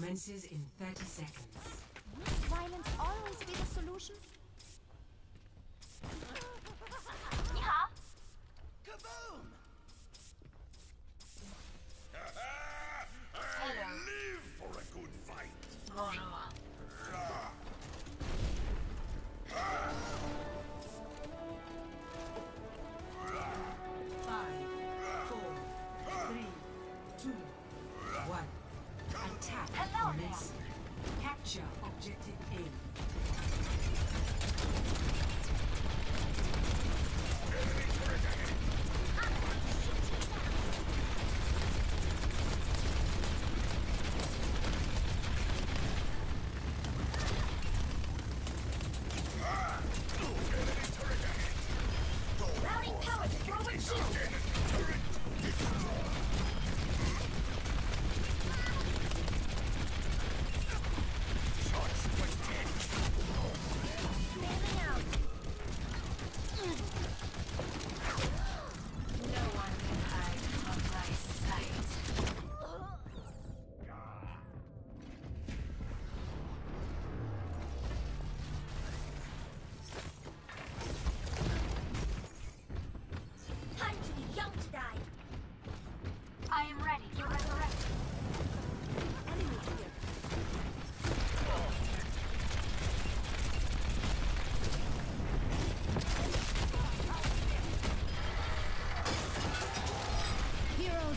commences in 30 seconds. Violence always be the solution? in.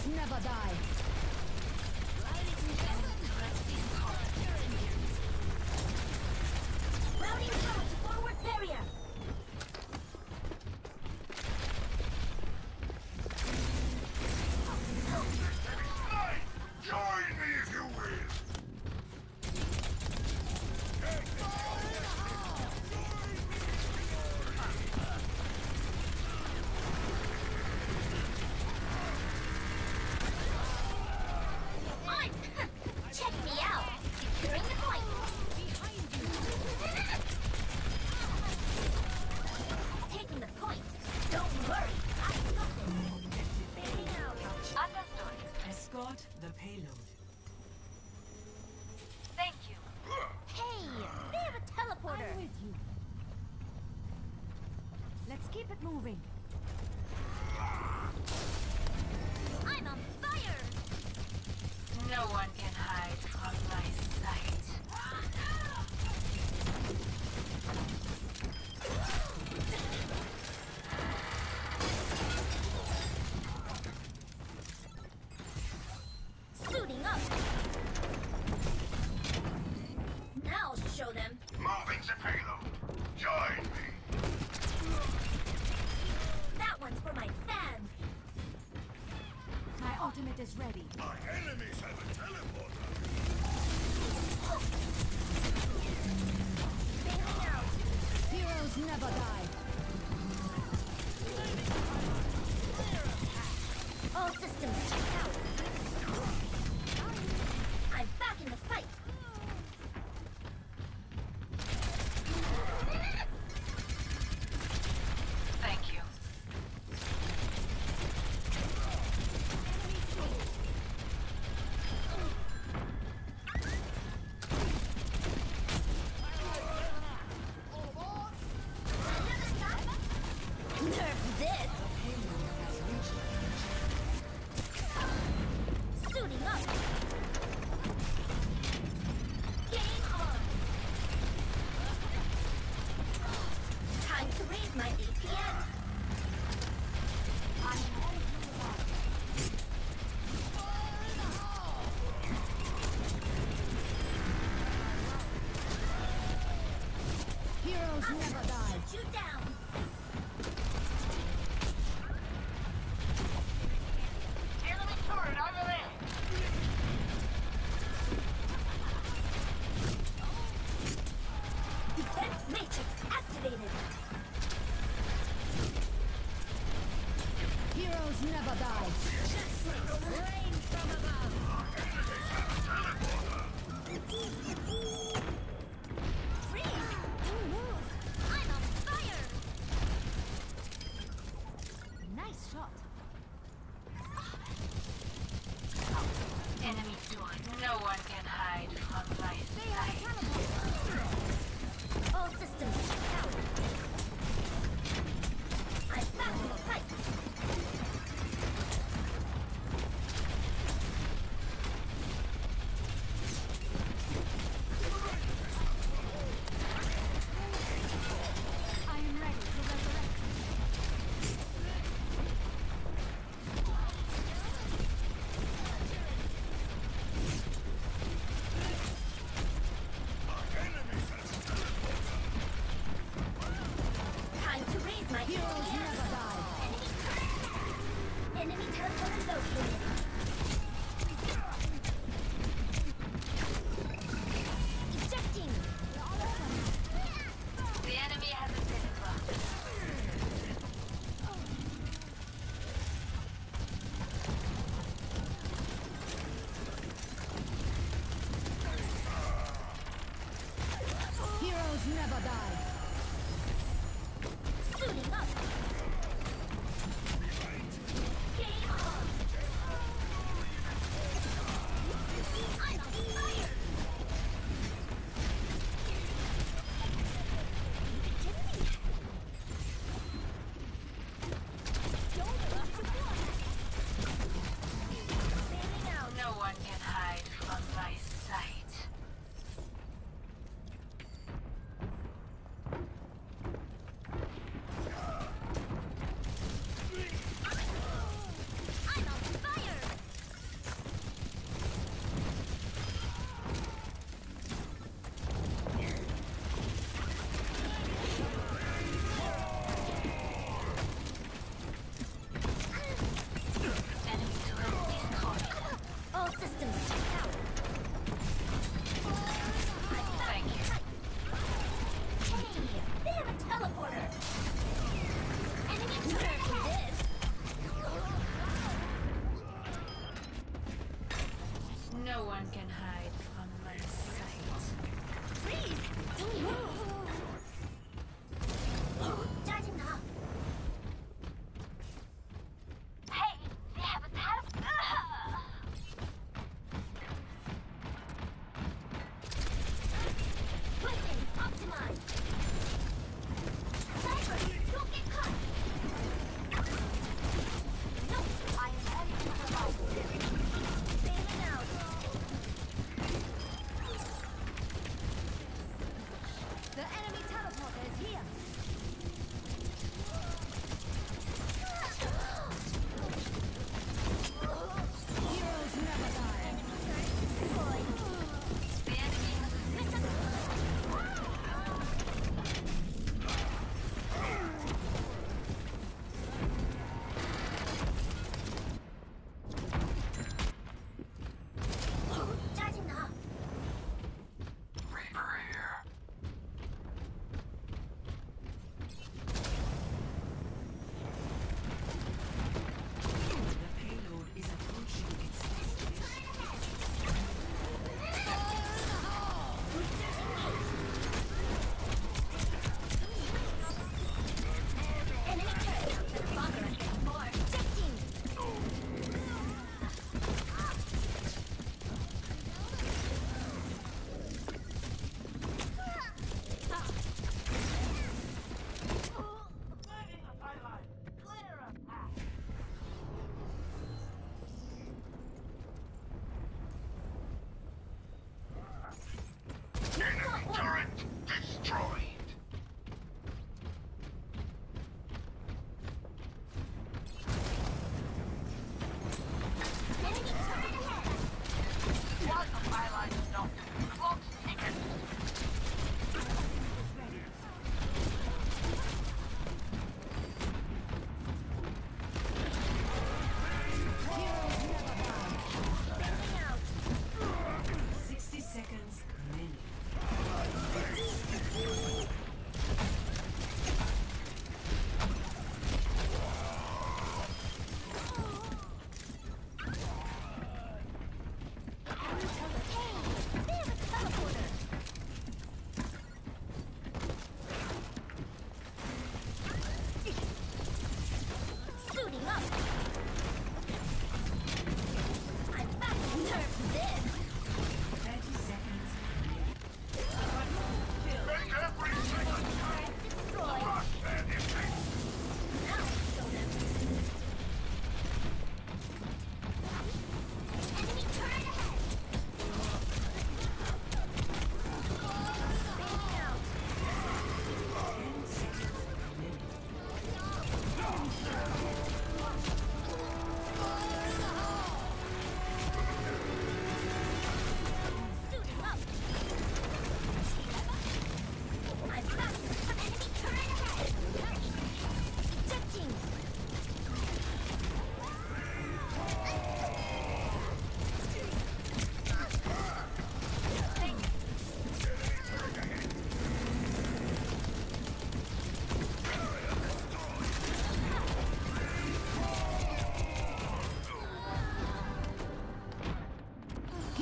never die. moving. Heroes never die. All systems No one can hide.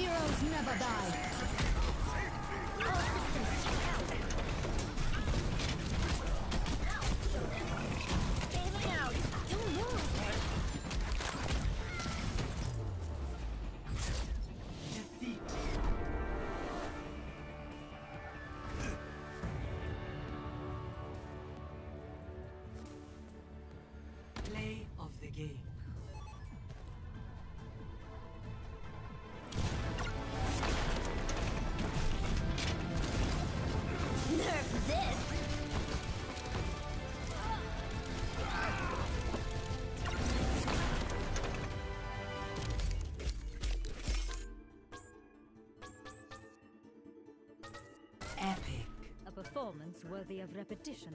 Heroes never die. Play of the game. Performance worthy of repetition.